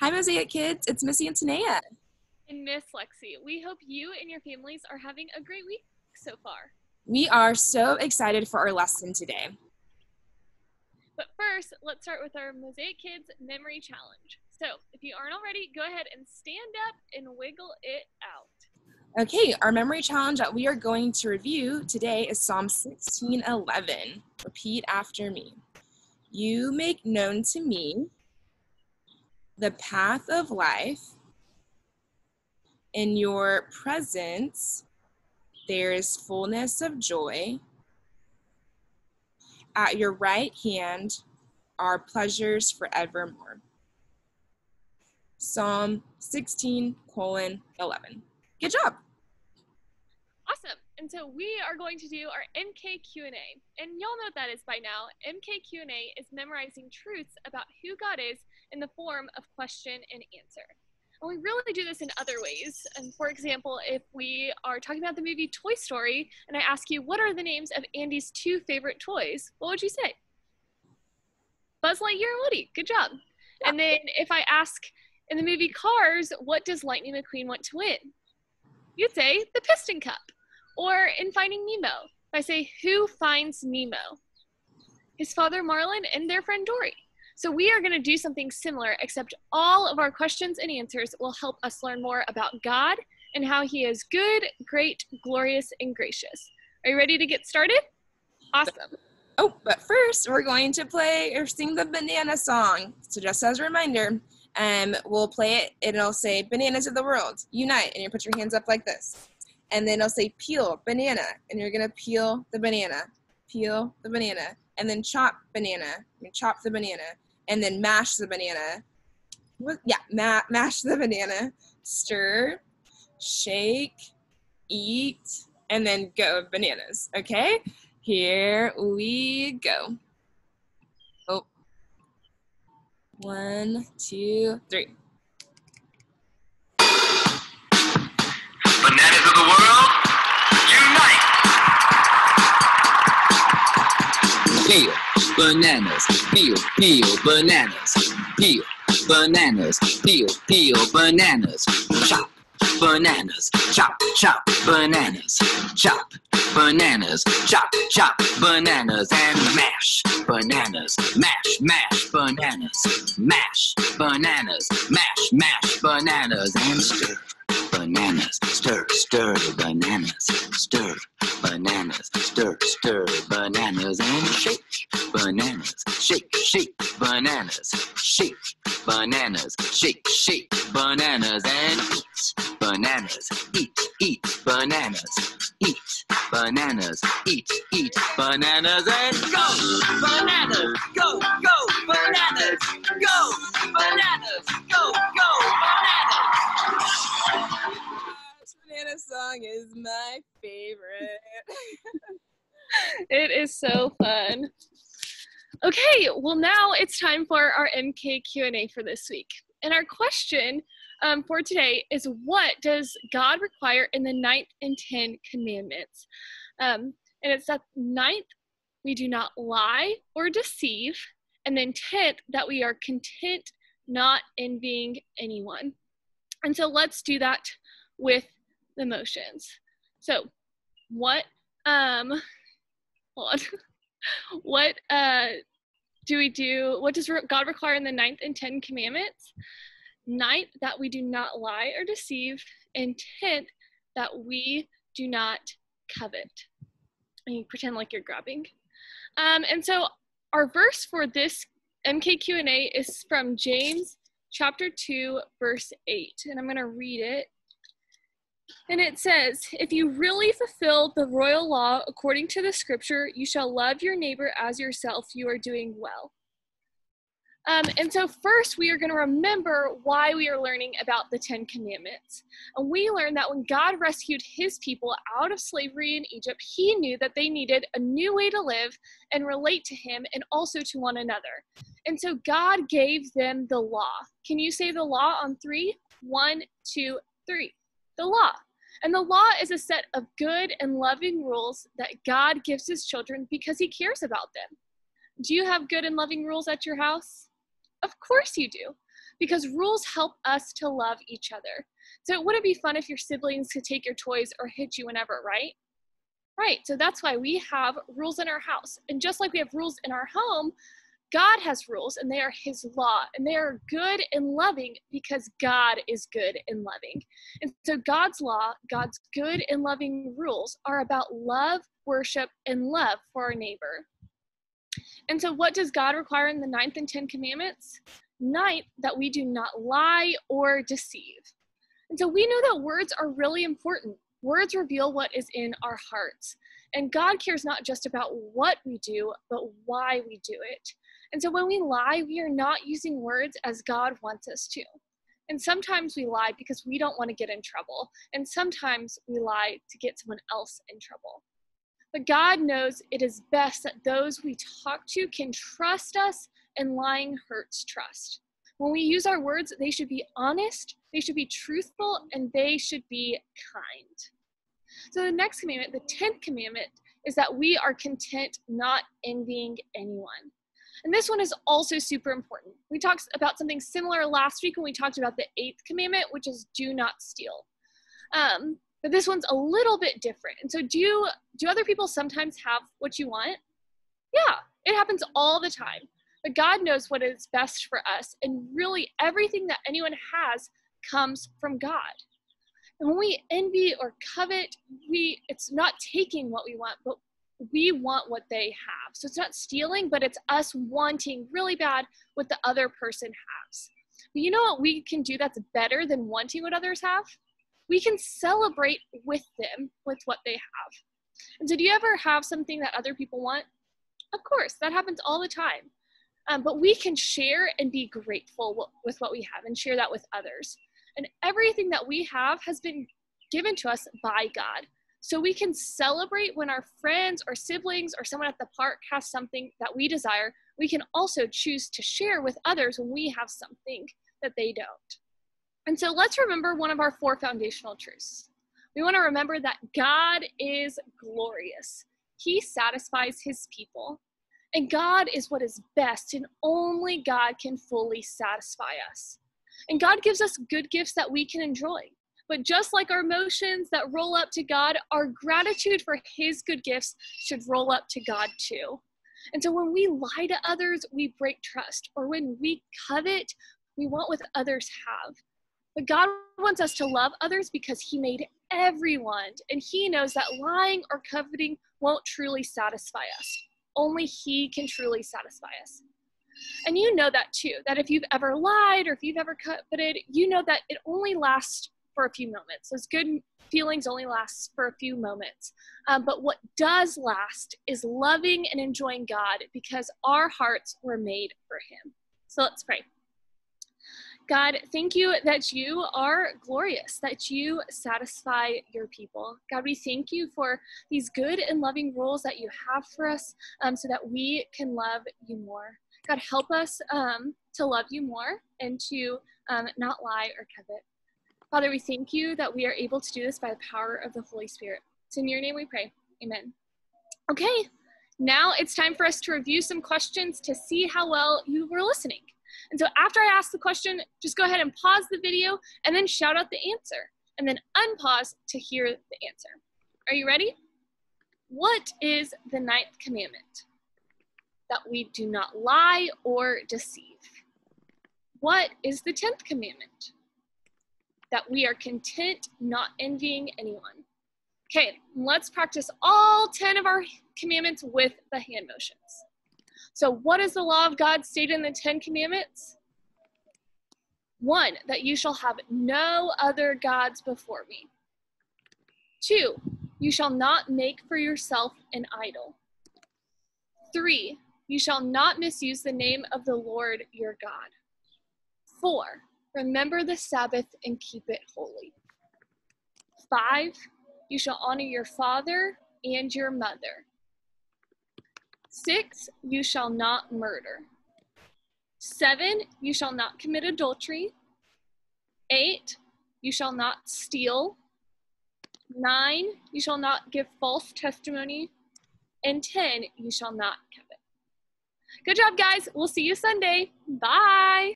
Hi, Mosaic Kids. It's Missy and Tanea. And Miss Lexi, we hope you and your families are having a great week so far. We are so excited for our lesson today. But first, let's start with our Mosaic Kids Memory Challenge. So, if you aren't already, go ahead and stand up and wiggle it out. Okay, our memory challenge that we are going to review today is Psalm 16:11. Repeat after me. You make known to me the path of life. In your presence, there is fullness of joy. At your right hand are pleasures forevermore. Psalm 16, colon 11. Good job. And so we are going to do our MK Q&A. And y'all know what that is by now. MK Q&A is memorizing truths about who God is in the form of question and answer. And we really do this in other ways. And for example, if we are talking about the movie Toy Story and I ask you, what are the names of Andy's two favorite toys? What would you say? Buzz Lightyear and Woody. Good job. And then if I ask in the movie Cars, what does Lightning McQueen want to win? You'd say the Piston Cup. Or in Finding Nemo, I say, who finds Nemo? His father Marlin and their friend Dory. So we are going to do something similar, except all of our questions and answers will help us learn more about God and how He is good, great, glorious, and gracious. Are you ready to get started? Awesome. Oh, but first we're going to play or sing the banana song. So just as a reminder, um, we'll play it and it'll say bananas of the world, unite, and you put your hands up like this. And then it'll say peel, banana, and you're gonna peel the banana, peel the banana, and then chop banana, and chop the banana, and then mash the banana. Yeah, ma- mash the banana, stir, shake, eat, and then go bananas. Okay, here we go. Oh, one, two, three. Bananas of the world, unite! peel bananas, peel, peel bananas, peel bananas, peel, peel bananas, chop bananas, chop, chop bananas, chop bananas, chop, chop bananas, and mash bananas, mash, mash bananas, mash bananas, mash, mash bananas, and stir stir, bananas, stir bananas, stir, stir bananas, and shake bananas, shake, shake bananas, shake bananas, shake, shake bananas, and eat bananas, eat, eat bananas, eat bananas, eat, eat bananas, and go! Bananas, go, go bananas, go It is so fun. Okay, well now it's time for our MK Q&A for this week. And our question um, for today is what does God require in the ninth and ten commandments? Um, and it's that ninth, we do not lie or deceive. And then tenth, that we are content, not envying anyone. And so let's do that with the motions. So what um. what uh do we do what does God require in the ninth and tenth commandments? Ninth, that we do not lie or deceive, and tenth, that we do not covet. And you pretend like you're grabbing. Um, and so our verse for this MK Q&A is from James chapter 2 verse 8 and I'm going to read it. And it says, "If you really fulfill the royal law according to the scripture, you shall love your neighbor as yourself. You are doing well." Um, and so, first, we are going to remember why we are learning about the Ten Commandments. And we learned that when God rescued his people out of slavery in Egypt, he knew that they needed a new way to live and relate to him and also to one another. And so, God gave them the law. Can you say the law on three? One, two, three. The law. And the law is a set of good and loving rules that God gives his children because he cares about them. Do you have good and loving rules at your house? Of course you do, because rules help us to love each other. So it wouldn't be fun if your siblings could take your toys or hit you whenever, right? Right, so that's why we have rules in our house. And just like we have rules in our home, God has rules and they are His law and they are good and loving because God is good and loving. And so God's law, God's good and loving rules are about love, worship, and love for our neighbor. And so, what does God require in the ninth and tenth commandments? Ninth, that we do not lie or deceive. And so, we know that words are really important. Words reveal what is in our hearts. And God cares not just about what we do, but why we do it. And so when we lie, we are not using words as God wants us to. And sometimes we lie because we don't want to get in trouble. And sometimes we lie to get someone else in trouble. But God knows it is best that those we talk to can trust us, and lying hurts trust. When we use our words, they should be honest, they should be truthful, and they should be kind. So the next commandment, the 10th commandment, is that we are content not envying anyone. And this one is also super important. We talked about something similar last week when we talked about the eighth commandment, which is do not steal. Um, but this one's a little bit different. And so do you, do other people sometimes have what you want? Yeah, it happens all the time. But God knows what is best for us. And really everything that anyone has comes from God. And when we envy or covet, we it's not taking what we want, but we want what they have. So it's not stealing, but it's us wanting really bad what the other person has. But you know what we can do that's better than wanting what others have? We can celebrate with them with what they have. And you ever have something that other people want? Of course, that happens all the time. Um, but we can share and be grateful with what we have and share that with others. And everything that we have has been given to us by God. So we can celebrate when our friends or siblings or someone at the park has something that we desire. We can also choose to share with others when we have something that they don't. And so let's remember one of our four foundational truths. We want to remember that God is glorious. He satisfies his people. And God is what is best, and only God can fully satisfy us. And God gives us good gifts that we can enjoy. But just like our emotions that roll up to God, our gratitude for His good gifts should roll up to God too. And so when we lie to others, we break trust. Or when we covet, we want what others have. But God wants us to love others because He made everyone. And He knows that lying or coveting won't truly satisfy us. Only He can truly satisfy us. And you know that too, that if you've ever lied or if you've ever coveted, you know that it only lasts for a few moments. Those good feelings only last for a few moments. Um, but what does last is loving and enjoying God because our hearts were made for Him. So let's pray. God, thank you that you are glorious, that you satisfy your people. God, we thank you for these good and loving rules that you have for us um, so that we can love you more. God, help us um, to love you more and to um, not lie or covet. Father, we thank you that we are able to do this by the power of the Holy Spirit. It's in your name we pray. Amen. Okay, now it's time for us to review some questions to see how well you were listening. And so after I ask the question, just go ahead and pause the video and then shout out the answer, and then unpause to hear the answer. Are you ready? What is the ninth commandment? That we do not lie or deceive. What is the tenth commandment? That we are content, not envying anyone. Okay, let's practice all 10 of our commandments with the hand motions. So, what is the law of God stated in the 10 commandments? One, that you shall have no other gods before me. Two, you shall not make for yourself an idol. Three, you shall not misuse the name of the Lord your God. Four, Remember the Sabbath and keep it holy. Five, you shall honor your father and your mother. Six, you shall not murder. Seven, you shall not commit adultery. Eight, you shall not steal. Nine, you shall not give false testimony. And ten, you shall not covet. Good job, guys. We'll see you Sunday. Bye.